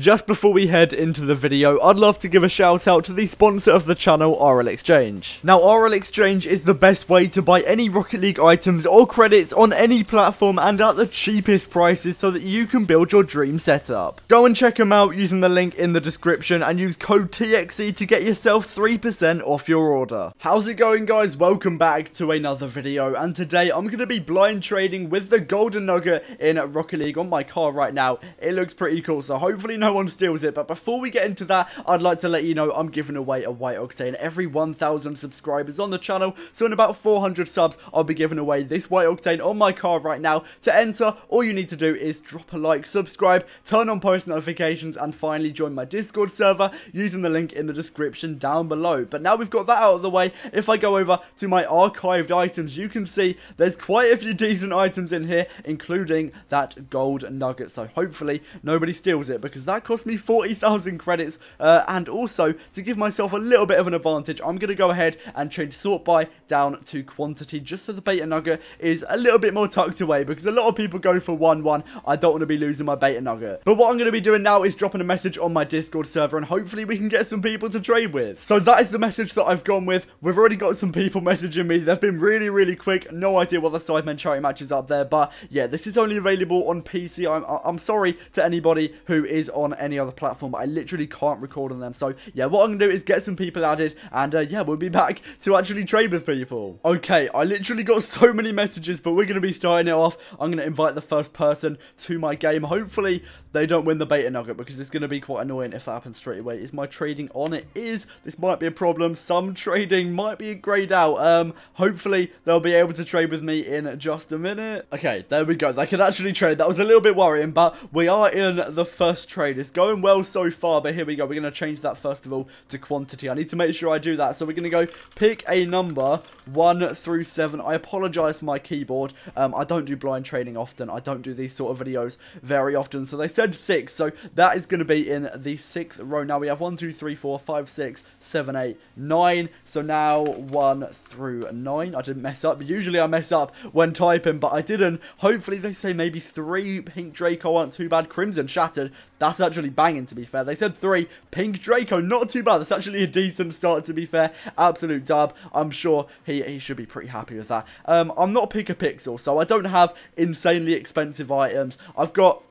Just before we head into the video, I'd love to give a shout out to the sponsor of the channel, RL Exchange. Now, RL Exchange is the best way to buy any Rocket League items or credits on any platform and at the cheapest prices so that you can build your dream setup. Go and check them out using the link in the description and use code TXC to get yourself 3% off your order. How's it going guys? Welcome back to another video and today I'm going to be blind trading with the Golden Nugget in Rocket League on my car right now. It looks pretty cool so hopefully no one steals it. But before we get into that, I'd like to let you know I'm giving away a White Octane every 1,000 subscribers on the channel. So in about 400 subs, I'll be giving away this White Octane on my car right now. To enter, all you need to do is drop a like, subscribe, turn on post notifications, and finally join my Discord server using the link in the description down below. But now we've got that out of the way, if I go over to my archived items, you can see there's quite a few decent items in here, including that gold nugget. So hopefully nobody steals it because that cost me 40,000 credits. Uh, and also, to give myself a little bit of an advantage, I'm going to go ahead and change sort by down to quantity just so the beta nugget is a little bit more tucked away because a lot of people go for 1-1. I don't want to be losing my beta nugget. But what I'm going to be doing now is dropping a message on my Discord server and hopefully we can get some people to trade with. So that is the message that I've gone with. We've already got some people messaging me. They've been really, really quick. No idea what the Sidemen charity match is up there. But yeah, this is only available on PC. I'm, I'm sorry to anybody who is on any other platform, I literally can't record on them. So yeah, what I'm going to do is get some people added and uh, yeah, we'll be back to actually trade with people. Okay, I literally got so many messages, but we're going to be starting it off. I'm going to invite the first person to my game. Hopefully they don't win the beta nugget because it's going to be quite annoying if that happens straight away. Is my trading on? It is. This might be a problem. Some trading might be grayed out. Um, hopefully they'll be able to trade with me in just a minute. Okay, there we go. They can actually trade. That was a little bit worrying, but we are in the first trade. It's going well so far, but here we go. We're going to change that first of all to quantity. I need to make sure I do that. So we're going to go pick a number 1 through 7. I apologize for my keyboard. Um, I don't do blind trading often. I don't do these sort of videos very often. So they said 6. So that is going to be in the 6th row. Now we have 1, 2, 3, 4, 5, 6, 7, 8, 9. So now 1 through 9. I didn't mess up. Usually I mess up when typing, but I didn't. Hopefully they say maybe 3 Pink Draco aren't too bad. Crimson Shattered. That's actually banging, to be fair. They said 3 Pink Draco. Not too bad. That's actually a decent start, to be fair. Absolute dub. I'm sure he, he should be pretty happy with that. Um, I'm not a Pixel, so I don't have insanely expensive items. I've got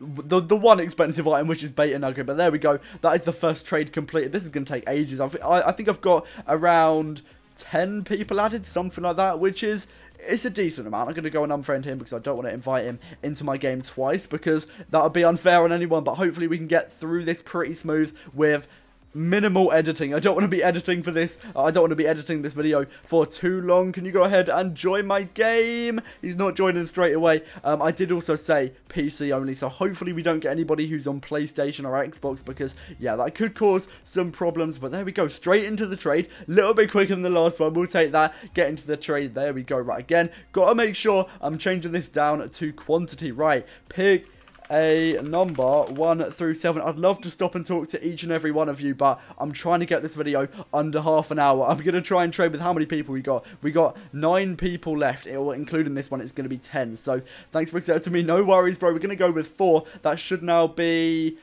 the the one expensive item, which is beta nugget. But there we go. That is the first trade completed. This is going to take ages. I, I think I've got around 10 people added, something like that, which is it's a decent amount. I'm going to go and unfriend him because I don't want to invite him into my game twice because that would be unfair on anyone. But hopefully we can get through this pretty smooth with minimal editing. I don't want to be editing for this. I don't want to be editing this video for too long. Can you go ahead and join my game? He's not joining straight away. Um, I did also say PC only, so hopefully we don't get anybody who's on PlayStation or Xbox because, yeah, that could cause some problems. But there we go. Straight into the trade. A little bit quicker than the last one. We'll take that. Get into the trade. There we go. Right, again, got to make sure I'm changing this down to quantity. Right, pick a number 1 through 7. I'd love to stop and talk to each and every one of you, but I'm trying to get this video under half an hour. I'm going to try and trade with how many people we got. We got 9 people left, it, including this one. It's going to be 10. So, thanks for accepting me. No worries, bro. We're going to go with 4. That should now be...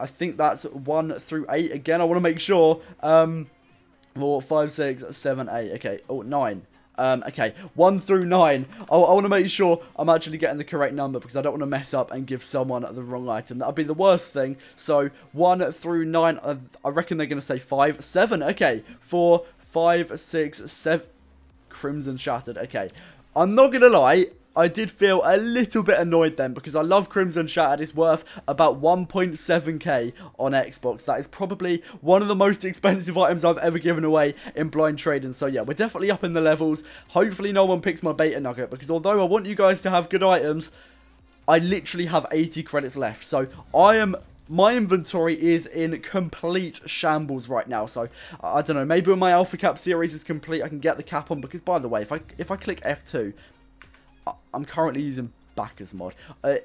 I think that's 1 through 8. Again, I want to make sure. Um, 4, 5, 6, 7, 8. Okay. Oh, 9. Um, okay, 1 through 9. I, I want to make sure I'm actually getting the correct number because I don't want to mess up and give someone the wrong item. That would be the worst thing. So, 1 through 9, uh, I reckon they're going to say 5. 7, okay. 4, 5, 6, 7. Crimson Shattered, okay. I'm not going to lie, I did feel a little bit annoyed then because I love Crimson Shattered. It's worth about 1.7k on Xbox. That is probably one of the most expensive items I've ever given away in blind trading. So yeah, we're definitely up in the levels. Hopefully no one picks my beta nugget because although I want you guys to have good items, I literally have 80 credits left. So I am my inventory is in complete shambles right now. So, I don't know, maybe when my Alpha Cap series is complete, I can get the cap on. Because, by the way, if I if I click F2, I'm currently using BakkesMod. Uh,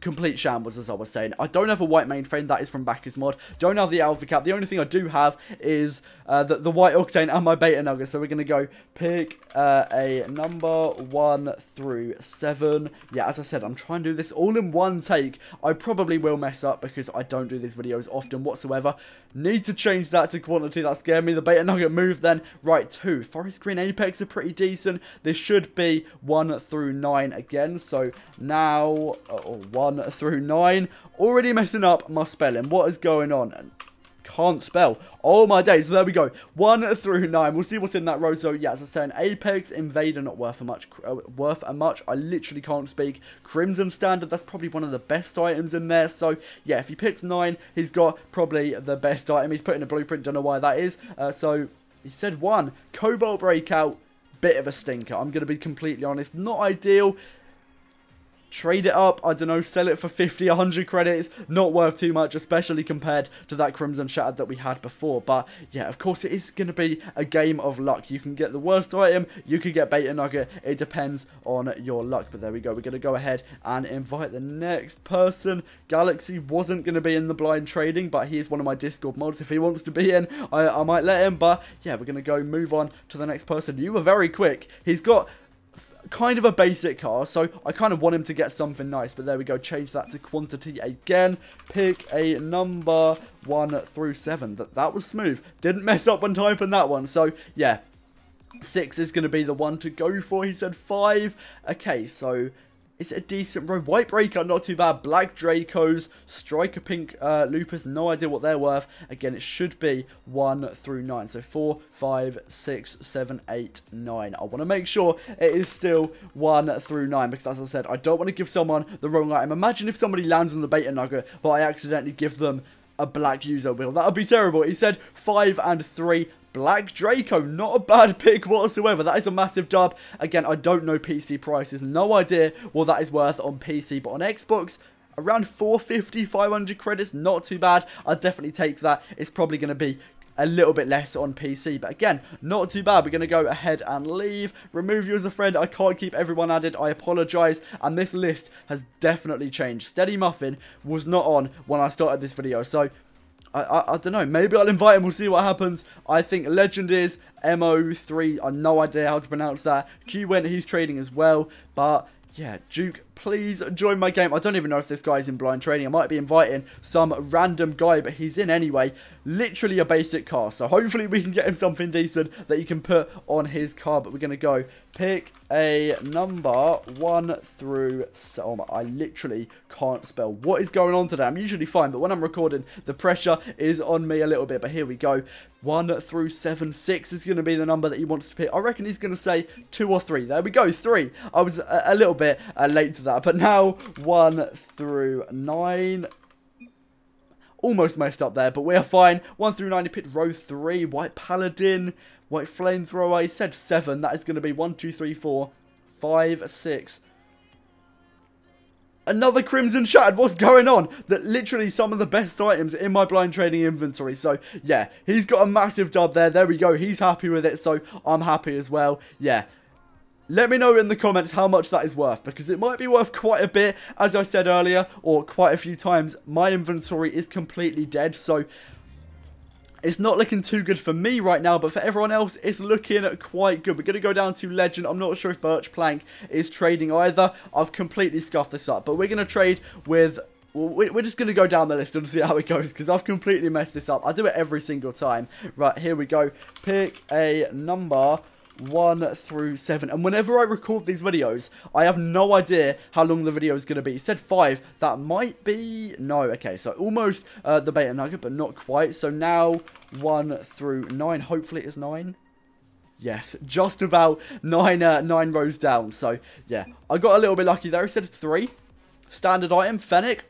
complete shambles, as I was saying. I don't have a white mainframe. That is from BakkesMod. Don't have the alpha cap. The only thing I do have is uh, the, the white octane and my beta nugget. So we're going to go pick uh, a number 1 through 7. Yeah, as I said, I'm trying to do this all in one take. I probably will mess up because I don't do these videos often whatsoever. Need to change that to quantity. That scared me. The beta nugget move then. Right, 2. Forest Green Apex are pretty decent. This should be 1 through 9 again. So now, uh, 1 through 9. Already messing up my spelling. What is going on? Can't spell. Oh my days. So there we go. One through nine. We'll see what's in that row. So yeah, as I said, Apex, Invader, not worth a much. Uh, worth a much. I literally can't speak. Crimson Standard. That's probably one of the best items in there. So yeah, if he picks nine, he's got probably the best item. He's put in a blueprint. Don't know why that is. Uh, so he said one. Cobalt Breakout. Bit of a stinker. I'm going to be completely honest. Not ideal trade it up, I don't know, sell it for 50, 100 credits, not worth too much, especially compared to that Crimson Shattered that we had before. But yeah, of course, it is going to be a game of luck. You can get the worst item, you could get Beta Nugget, it depends on your luck. But there we go, we're going to go ahead and invite the next person. Galaxy wasn't going to be in the blind trading, but he is one of my Discord mods. If he wants to be in, I, I might let him. But yeah, we're going to go move on to the next person. You were very quick. He's got kind of a basic car, so I kind of want him to get something nice. But there we go, change that to quantity again. Pick a number 1 through 7. That, that was smooth. Didn't mess up when typing that one. So, yeah, 6 is going to be the one to go for. He said 5. Okay, so it's a decent road. White Breaker, not too bad. Black Dracos, Striker Pink uh, Lupus, no idea what they're worth. Again, it should be 1 through 9. So 4, 5, 6, 7, 8, 9. I want to make sure it is still 1 through 9 because as I said, I don't want to give someone the wrong item. Imagine if somebody lands on the beta nugget, but I accidentally give them a black user wheel. That would be terrible. He said 5 and 3. Black Draco, not a bad pick whatsoever. That is a massive dub. Again, I don't know PC prices. No idea what that is worth on PC. But on Xbox, around 450, 500 credits. Not too bad. I'd definitely take that. It's probably going to be a little bit less on PC. But again, not too bad. We're going to go ahead and leave. Remove you as a friend. I can't keep everyone added. I apologise. And this list has definitely changed. Steady Muffin was not on when I started this video. So I, I, I don't know. Maybe I'll invite him. We'll see what happens. I think Legend is MO3. I no idea how to pronounce that. Q went. He's trading as well. But yeah, Duke, please join my game. I don't even know if this guy's in blind trading. I might be inviting some random guy, but he's in anyway. Literally a basic car. So hopefully we can get him something decent that he can put on his car. But we're going to go pick a number 1 through... Oh, I literally can't spell. What is going on today? I'm usually fine, but when I'm recording, the pressure is on me a little bit. But here we go. 1 through 7. 6 is going to be the number that he wants to pick. I reckon he's going to say 2 or 3. There we go, 3. I was a, a little bit uh, late to that. But now 1 through 9 almost messed up there, but we're fine. 1 through 9, he picked row 3. White Paladin, White Flamethrower, he said 7. That is going to be 1, 2, 3, 4, 5, 6. Another Crimson Shattered, what's going on? That literally some of the best items in my blind trading inventory. So, yeah, he's got a massive dub there. There we go. He's happy with it, so I'm happy as well. Yeah, let me know in the comments how much that is worth, because it might be worth quite a bit. As I said earlier, or quite a few times, my inventory is completely dead, so it's not looking too good for me right now, but for everyone else, it's looking quite good. We're going to go down to Legend. I'm not sure if Birch Plank is trading either. I've completely scuffed this up, but we're going to trade with we're just going to go down the list and see how it goes because I've completely messed this up. I do it every single time. Right, here we go. Pick a number 1 through 7. And whenever I record these videos, I have no idea how long the video is going to be. It said 5. That might be... No, okay. So almost uh, the beta nugget, but not quite. So now 1 through 9. Hopefully it is 9. Yes, just about 9, uh, nine rows down. So, yeah. I got a little bit lucky there. It said 3. Standard item, Fennec.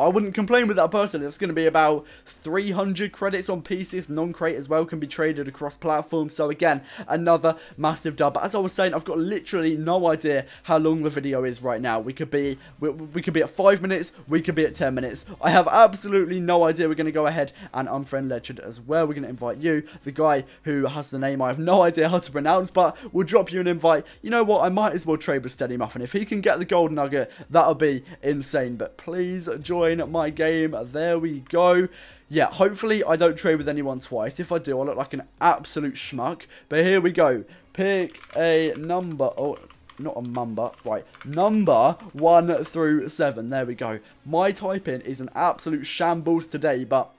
I wouldn't complain with that person. It's going to be about 300 credits on PC. Non-crate as well can be traded across platforms. So again, another massive dub. But as I was saying, I've got literally no idea how long the video is right now. We could be we, we could be at 5 minutes. We could be at 10 minutes. I have absolutely no idea. We're going to go ahead and unfriend Legend as well. We're going to invite you, the guy who has the name I have no idea how to pronounce, but we'll drop you an invite. You know what? I might as well trade with Steady Muffin. If he can get the gold nugget, that'll be insane. But please join my game. There we go yeah, hopefully I don't trade with anyone twice. If I do, I look like an absolute schmuck. But here we go. Pick a number. Oh, not a number. Right, number 1 through 7. There we go. My typing is an absolute shambles today, but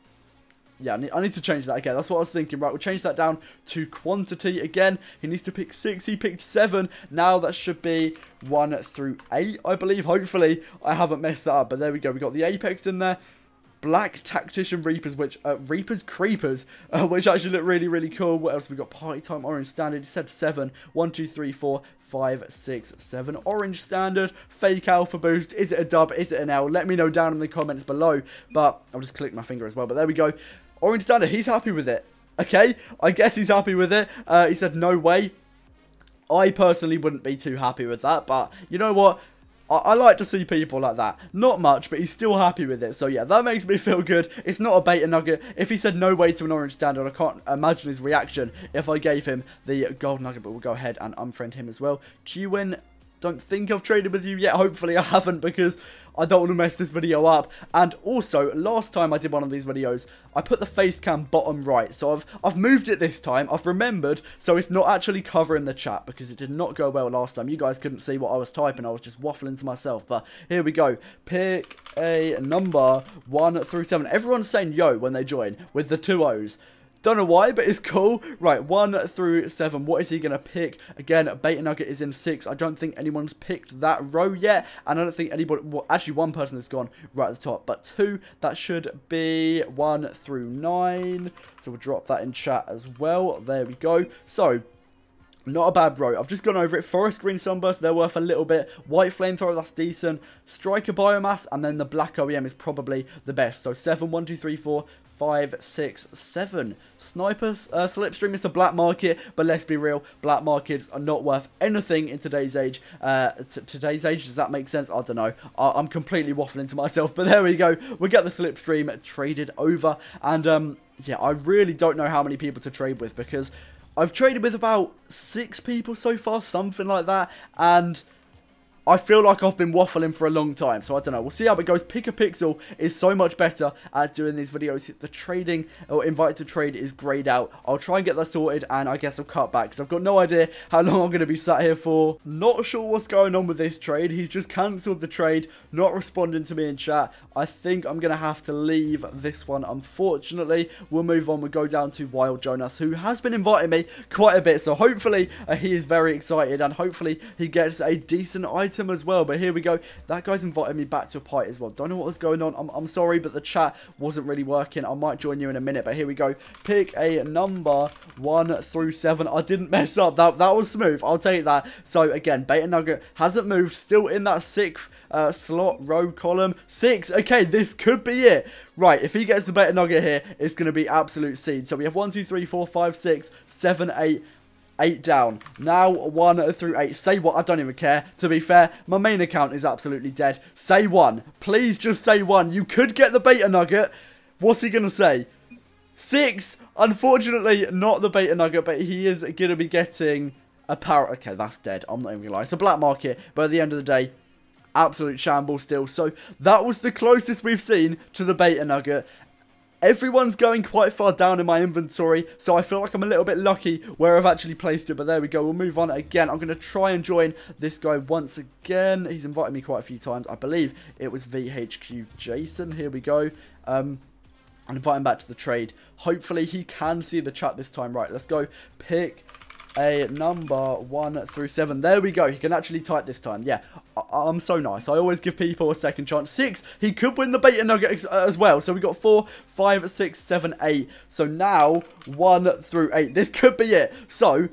yeah, I need, I need, to change that again. That's what I was thinking. Right, we'll change that down to quantity again. He needs to pick 6. He picked 7. Now that should be 1 through 8, I believe. Hopefully, I haven't messed that up. But there we go. we got the Apex in there. Black Tactician Reapers, which, uh, Reapers Creepers, uh, which actually look really, really cool. What else we got? Party Time Orange Standard. He said 7. 1, 2, 3, 4, 5, 6, 7. Orange Standard, Fake Alpha Boost. Is it a dub? Is it an L? Let me know down in the comments below. But I'll just click my finger as well. But there we go. Orange Standard, he's happy with it. Okay, I guess he's happy with it. Uh, he said, no way. I personally wouldn't be too happy with that, but you know what? I, I, like to see people like that. Not much, but he's still happy with it. So yeah, that makes me feel good. It's not a beta nugget. If he said no way to an orange standard, I can't imagine his reaction if I gave him the gold nugget, but we'll go ahead and unfriend him as well. QN don't think I've traded with you yet. Hopefully I haven't because I don't want to mess this video up. And also, last time I did one of these videos, I put the face cam bottom right. So I've, I've moved it this time. I've remembered, so it's not actually covering the chat because it did not go well last time. You guys couldn't see what I was typing. I was just waffling to myself. But here we go. Pick a number 1 through 7. Everyone's saying yo when they join with the two O's. Don't know why, but it's cool. Right, 1 through 7. What is he going to pick? Again, Beta Nugget is in 6. I don't think anyone's picked that row yet. And I don't think anybody... Well, actually, one person has gone right at the top. But 2, that should be 1 through 9. So we'll drop that in chat as well. There we go. So, not a bad row. I've just gone over it. Forest Green Sunburst, they're worth a little bit. White Flamethrower, that's decent. Striker Biomass, and then the Black OEM is probably the best. So 7, 1, 2, 3, 4, five, six, seven. Snipers, uh, Slipstream is a black market, but let's be real, black markets are not worth anything in today's age. Uh, today's age, does that make sense? I don't know. I am completely waffling to myself, but there we go. We get the Slipstream traded over, and um, yeah, I really don't know how many people to trade with because I've traded with about six people so far, something like that, and I feel like I've been waffling for a long time, so I don't know. We'll see how it goes. Pickapixel is so much better at doing these videos. The trading or invite to trade is grayed out. I'll try and get that sorted, and I guess I'll cut back, because I've got no idea how long I'm going to be sat here for. Not sure what's going on with this trade. He's just cancelled the trade, not responding to me in chat. I think I'm going to have to leave this one, unfortunately. We'll move on. We'll go down to Wild Jonas, who has been inviting me quite a bit, so hopefully uh, he is very excited, and hopefully he gets a decent item item as well. But here we go. That guy's invited me back to a party as well. Don't know what was going on. I'm, I'm sorry, but the chat wasn't really working. I might join you in a minute. But here we go. Pick a number 1 through 7. I didn't mess up. That, that was smooth. I'll take that. So, again, Beta Nugget hasn't moved. Still in that sixth uh, slot row column. Six. Okay, this could be it. Right, if he gets the Beta Nugget here, it's going to be absolute seed. So we have one, two, three, four, five, six, seven, eight. 8 down. Now 1 through 8. Say what? I don't even care. To be fair, my main account is absolutely dead. Say 1. Please just say 1. You could get the beta nugget. What's he going to say? 6. Unfortunately, not the beta nugget, but he is going to be getting a power. Okay, that's dead. I'm not even going to lie. It's a black market, but at the end of the day, absolute shambles still. So that was the closest we've seen to the beta nugget. Everyone's going quite far down in my inventory, so I feel like I'm a little bit lucky where I've actually placed it. But there we go. We'll move on again. I'm going to try and join this guy once again. He's invited me quite a few times. I believe it was VHQ Jason. Here we go. Um, and invite him back to the trade. Hopefully he can see the chat this time. Right, let's go pick a number 1 through 7. There we go. He can actually type this time. Yeah, I am so nice. I always give people a second chance. 6. He could win the beta nugget as well. So we got 4, 5, 6, 7, 8. So now 1 through 8. This could be it. So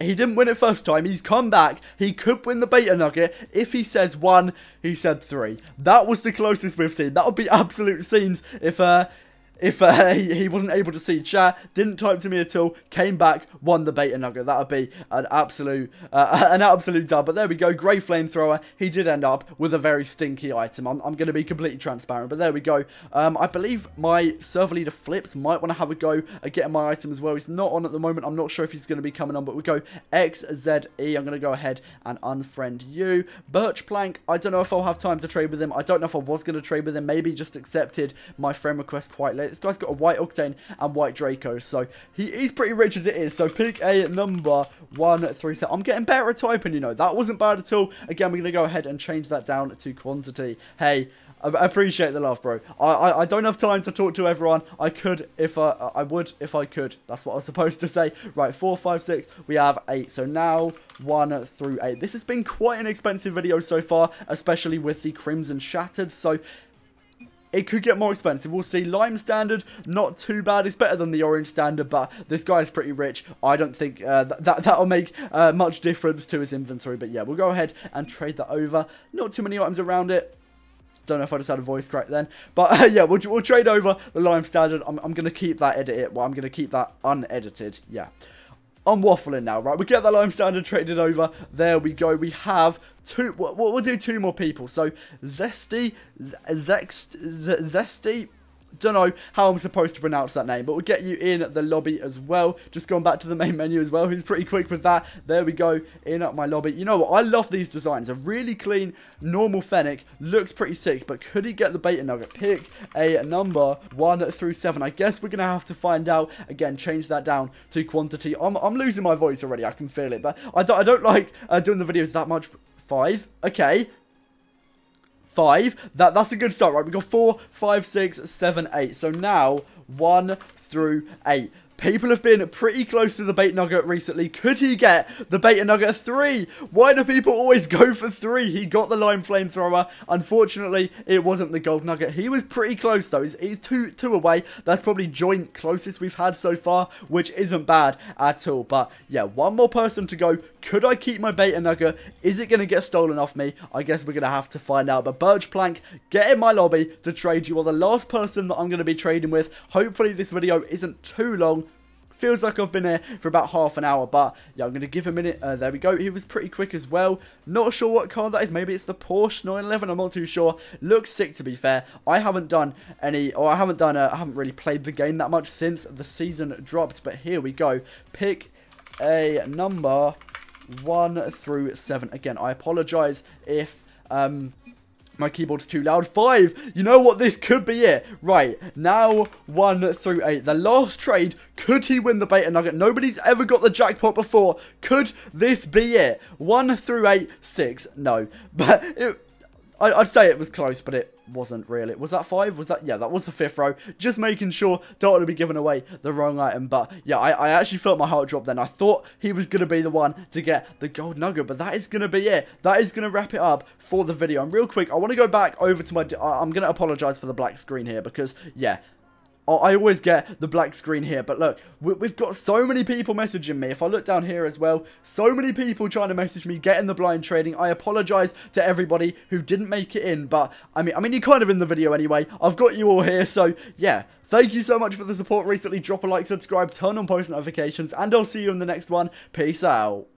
He didn't win it first time. He's come back. He could win the beta nugget. If he says one, he said three. That was the closest we've seen. That would be absolute scenes if uh, if uh, he, wasn't able to see chat, didn't type to me at all, came back, won the beta nugget. That would be an absolute uh, an absolute dub. But there we go, Grey Flamethrower. He did end up with a very stinky item. I'm, I'm going to be completely transparent, but there we go. Um, I believe my server leader Flips might want to have a go at getting my item as well. He's not on at the moment. I'm not sure if he's going to be coming on, but we go XZE. I'm going to go ahead and unfriend you. Birch Plank, I don't know if I'll have time to trade with him. I don't know if I was going to trade with him. Maybe just accepted my friend request quite late. This guy's got a white Octane and white Draco, so he, he's pretty rich as it is. So pick a number one, three, seven. I'm getting better at typing, you know. That wasn't bad at all. Again, we're going to go ahead and change that down to quantity. Hey, I appreciate the love, bro. I, I, I don't have time to talk to everyone. I could if I I would if I could. That's what I was supposed to say. Right, four, five, six. We have eight. So now one through eight. This has been quite an expensive video so far, especially with the Crimson Shattered. So it could get more expensive. We'll see. Lime standard, not too bad. It's better than the orange standard, but this guy's pretty rich. I don't think uh, th that that'll make uh, much difference to his inventory. But yeah, we'll go ahead and trade that over. Not too many items around it. Don't know if I just had a voice crack then. But uh, yeah, we'll, we'll trade over the Lime Standard. I'm, I'm going to keep that edited. Well, I'm going to keep that unedited. Yeah. I'm waffling now, right? We get the Lime Standard traded over. There we go. We have two. We'll, we'll do two more people. So, Zesty, Zext, Zesty, don't know how I'm supposed to pronounce that name, but we'll get you in the lobby as well. Just going back to the main menu as well. He's pretty quick with that. There we go, in at my lobby. You know what? I love these designs. A really clean, normal Fennec. Looks pretty sick, but could he get the beta nugget? Pick a number 1 through 7. I guess we're going to have to find out. Again, change that down to quantity. I'm, I'm losing my voice already. I can feel it, but I don't, I don't like uh, doing the videos that much. 5. Okay, five. That That's a good start, right? We've got four, five, six, seven, eight. So now, one through eight. People have been pretty close to the bait nugget recently. Could he get the beta nugget 3? Why do people always go for 3? He got the lime flamethrower. Unfortunately, it wasn't the gold nugget. He was pretty close though. He's, he's two, two away. That's probably joint closest we've had so far, which isn't bad at all. But yeah, one more person to go. Could I keep my beta nugget? Is it going to get stolen off me? I guess we're going to have to find out. But Birch Plank, get in my lobby to trade. You are the last person that I'm going to be trading with. Hopefully this video isn't too long feels like I've been here for about half an hour, but yeah, I'm going to give a minute. Uh, there we go. He was pretty quick as well. Not sure what car that is. Maybe it's the Porsche 911. I'm not too sure. Looks sick to be fair. I haven't done any, or I haven't done, a, I haven't really played the game that much since the season dropped, but here we go. Pick a number 1 through 7. Again, I apologize if... Um, my keyboard's too loud. Five. You know what? This could be it. Right. Now, one through eight. The last trade. Could he win the beta nugget? Nobody's ever got the jackpot before. Could this be it? One through eight. Six. No. But it, I, would say it was close, but it wasn't really. Was that five? Was that? Yeah, that was the fifth row. Just making sure don't want to be giving away the wrong item. But yeah, I, I actually felt my heart drop then. I thought he was going to be the one to get the gold nugget, but that is going to be it. That is going to wrap it up for the video. And real quick, I want to go back over to my... I'm going to apologize for the black screen here because, yeah, Oh, I always get the black screen here, but look, we've got so many people messaging me. If I look down here as well, so many people trying to message me, getting the blind trading. I apologize to everybody who didn't make it in, but I mean, I mean, you're kind of in the video anyway. I've got you all here, so yeah. Thank you so much for the support recently. Drop a like, subscribe, turn on post notifications, and I'll see you in the next one. Peace out.